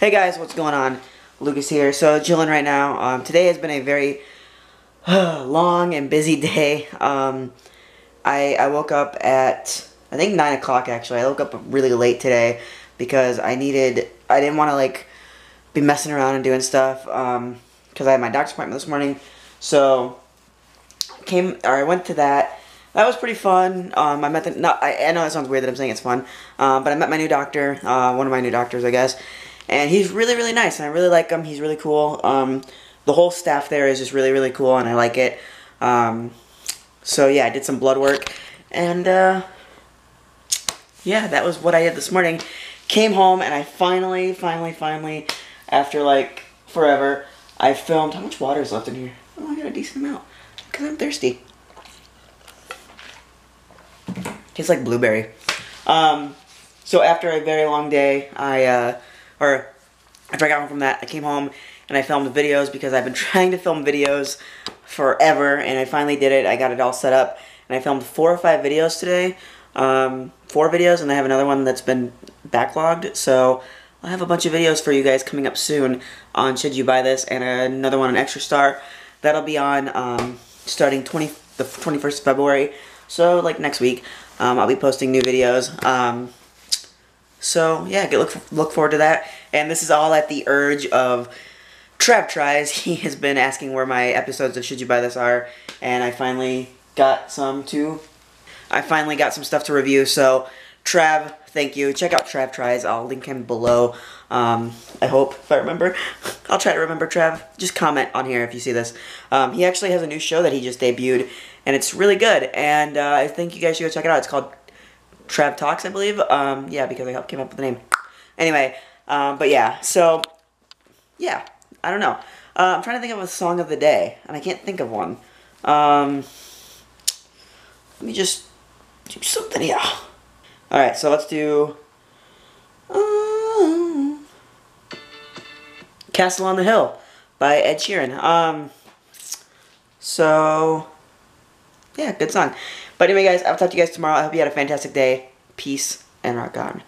Hey guys, what's going on? Lucas here. So chilling right now. Um, today has been a very long and busy day. Um, I I woke up at I think nine o'clock actually. I woke up really late today because I needed I didn't want to like be messing around and doing stuff because um, I had my doctor's appointment this morning. So came or I went to that. That was pretty fun. Um, I met the. No, I, I know that sounds weird that I'm saying it's fun, uh, but I met my new doctor. Uh, one of my new doctors, I guess and he's really really nice and I really like him. He's really cool. Um, the whole staff there is just really really cool and I like it. Um, so yeah I did some blood work and uh, yeah that was what I did this morning. Came home and I finally finally finally after like forever I filmed how much water is left in here? Oh I got a decent amount because I'm thirsty. Tastes like blueberry. Um, so after a very long day I uh, or after I got home from that, I came home and I filmed videos because I've been trying to film videos forever, and I finally did it. I got it all set up, and I filmed four or five videos today. Um, four videos, and I have another one that's been backlogged, so I'll have a bunch of videos for you guys coming up soon on Should You Buy This, and another one on Extra Star. That'll be on um, starting 20, the 21st of February, so like next week. Um, I'll be posting new videos. So yeah, get look look forward to that. And this is all at the urge of Trav tries. He has been asking where my episodes of Should You Buy This are, and I finally got some too. I finally got some stuff to review. So Trav, thank you. Check out Trav tries. I'll link him below. Um, I hope if I remember. I'll try to remember Trav. Just comment on here if you see this. Um, he actually has a new show that he just debuted, and it's really good. And uh, I think you guys should go check it out. It's called Trav Talks, I believe. Um, yeah, because I came up with the name. Anyway, um, but yeah, so, yeah, I don't know. Uh, I'm trying to think of a song of the day, and I can't think of one. Um, let me just do something here. Alright, so let's do... Um, Castle on the Hill by Ed Sheeran. Um, so, yeah, good song. But anyway, guys, I'll talk to you guys tomorrow. I hope you had a fantastic day. Peace and rock on.